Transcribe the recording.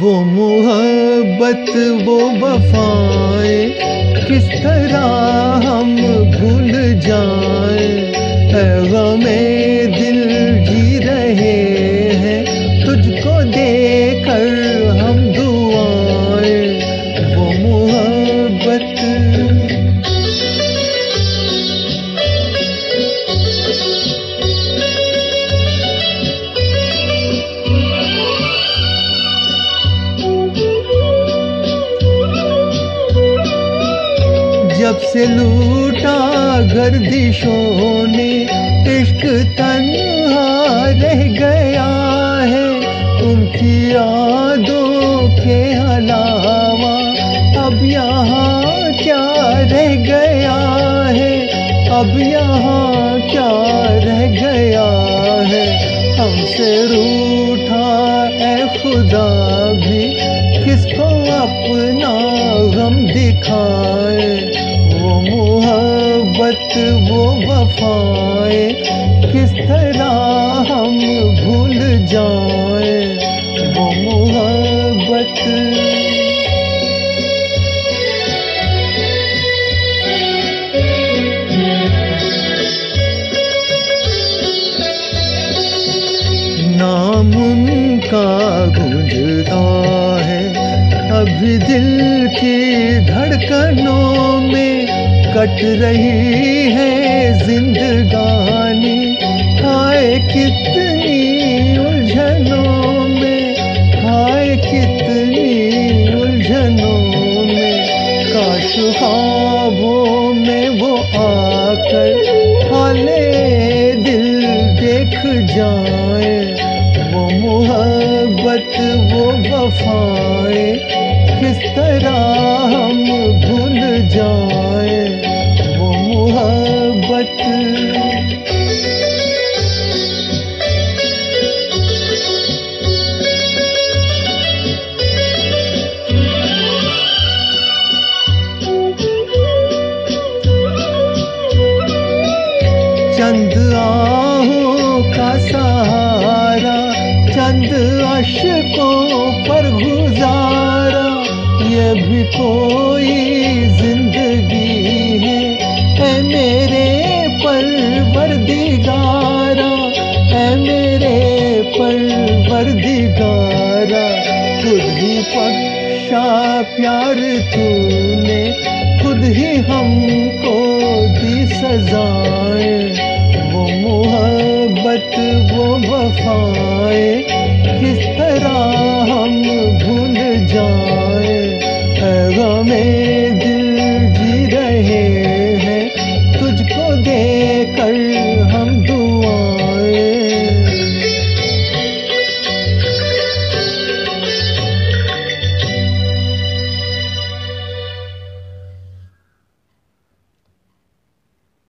وہ محبت وہ وفائیں کس طرح ہم بھول جائیں؟ اے جب سے لوٹا گردشوں نے، عشق تنہا رہ گیا ہے۔ ان کی یادوں کے علاوہ اب یہاں کیا رہ گیا ہے؟ اب یہاں کیا رہ گیا ہے؟ ہم سے روٹھا، اے خدا بھی، کس کو اپنا محبت وہ وفائیں کس طرح ہم بھول جائیں وہ محبت۔ نام ان کا گونجتا ہے، ابھی دل کی دھڑکنوں میں کٹ رہی ہے زندگانی۔ ہائے کتنی الجھنوں میں ہائے کتنی الجھنوں میں۔ کاش خوابوں میں وہ آ کر حالے دل دیکھ جائیں وہ محبت، وہ وفائیں کس طرح چند آہوں کا سہارا، چند اشکوں پر گزارا۔ یہ بھی کوئی زندگی ہے اے میرے پروردگارا۔ اے میرے پروردگارا، خود ہی پکشا پیار تو نے، خود ہی ہم کو دی سزائیں وفائے کس طرح ہم بھول جائیں؟ غمیں